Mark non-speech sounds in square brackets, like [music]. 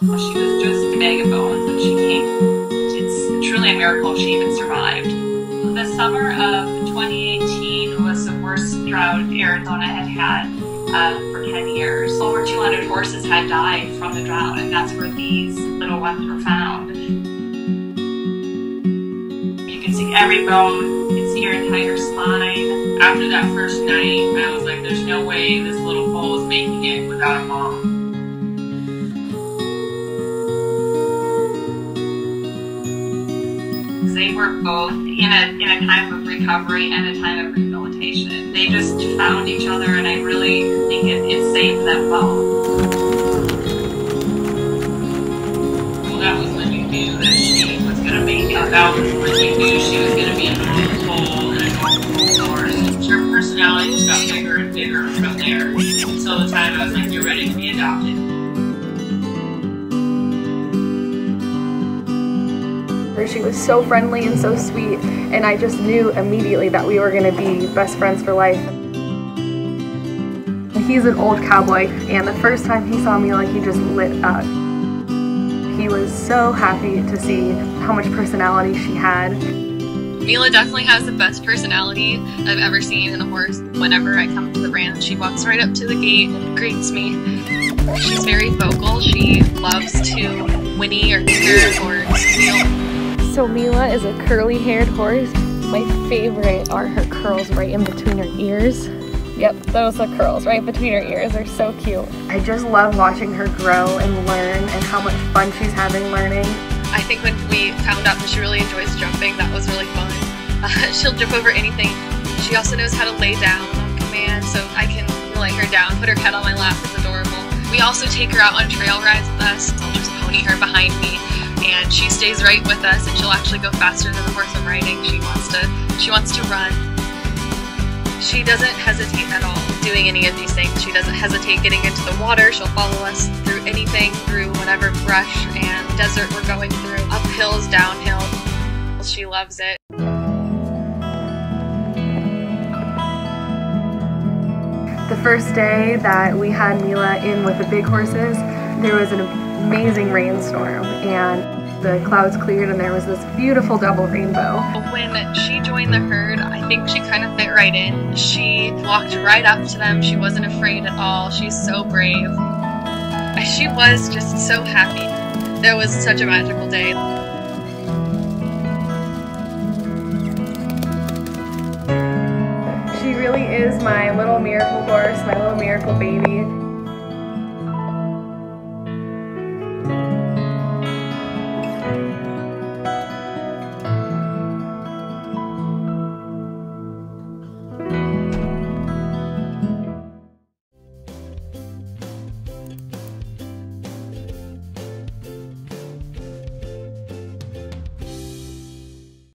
She was just a bag of bones when she came. It's truly a miracle she even survived. The summer of 2018 was the worst drought Arizona had had uh, for 10 years. Over 200 horses had died from the drought, and that's where these little ones were found. You can see every bone, you can see her entire spine. After that first night, I was like, there's no way this little They were both in a, in a time of recovery and a time of rehabilitation. They just found each other, and I really think it, it saved them both. Well, that was when you knew that she was going to make. That was when you knew she was going to be a normal foal and a horse. Her personality just got bigger and bigger from there. Until the time I was like, you're ready to be adopted. She was so friendly and so sweet, and I just knew immediately that we were going to be best friends for life. He's an old cowboy, and the first time he saw Mila, he just lit up. He was so happy to see how much personality she had. Mila definitely has the best personality I've ever seen in a horse. Whenever I come to the ranch, she walks right up to the gate and greets me. She's very vocal. She loves to whinny or skirt or squeal. So Mila is a curly-haired horse. My favorite are her curls right in between her ears. Yep, those are curls right between her ears. They're so cute. I just love watching her grow and learn and how much fun she's having learning. I think when we found out that she really enjoys jumping, that was really fun. [laughs] Uh, she'll jump over anything. She also knows how to lay down on command, so I can lay her down, put her head on my lap. It's adorable. We also take her out on trail rides with us. I'll just pony her behind me and she stays right with us and she'll actually go faster than the horse I'm riding. She wants to she wants to run. She doesn't hesitate at all doing any of these things. She doesn't hesitate getting into the water. She'll follow us through anything, through whatever brush and desert we're going through, up hills, downhill. She loves it. The first day that we had Mila in with the big horses, there was an amazing rainstorm and the clouds cleared and there was this beautiful double rainbow. When she joined the herd, I think she kind of fit right in. She walked right up to them. She wasn't afraid at all. She's so brave. She was just so happy. That was such a magical day. She really is my little miracle horse, my little miracle baby.